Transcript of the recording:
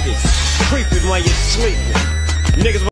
records. Creeping while you're sleeping. Niggas